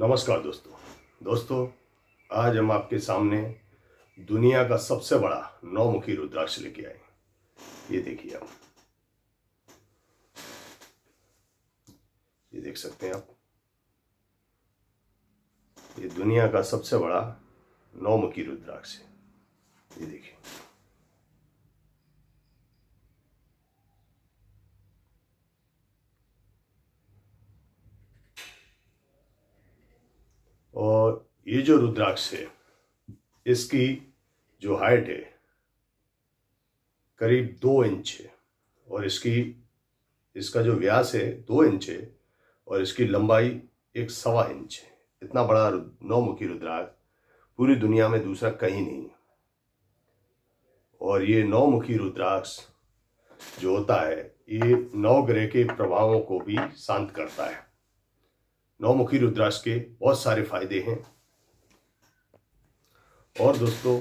नमस्कार दोस्तों। दोस्तों, आज हम आपके सामने दुनिया का सबसे बड़ा नौमुखी रुद्राक्ष लेके आए ये देखिए आप। ये देख सकते हैं आप। ये दुनिया का सबसे बड़ा नौमुखी रुद्राक्ष है। ये देखिए। और ये जो रुद्राक्ष है, इसकी जो हाइट है, करीब दो इंच है। और इसकी, इसका जो व्यास है दो इंच है और इसकी लंबाई एक सवा इंच है। इतना बड़ा नौमुखी रुद्राक्ष पूरी दुनिया में दूसरा कहीं नहीं और ये नौमुखी रुद्राक्ष जो होता है, ये नौ ग्रह के प्रभावों को भी शांत करता है। नौमुखी रुद्राक्ष के बहुत सारे फ़ायदे हैं। और दोस्तों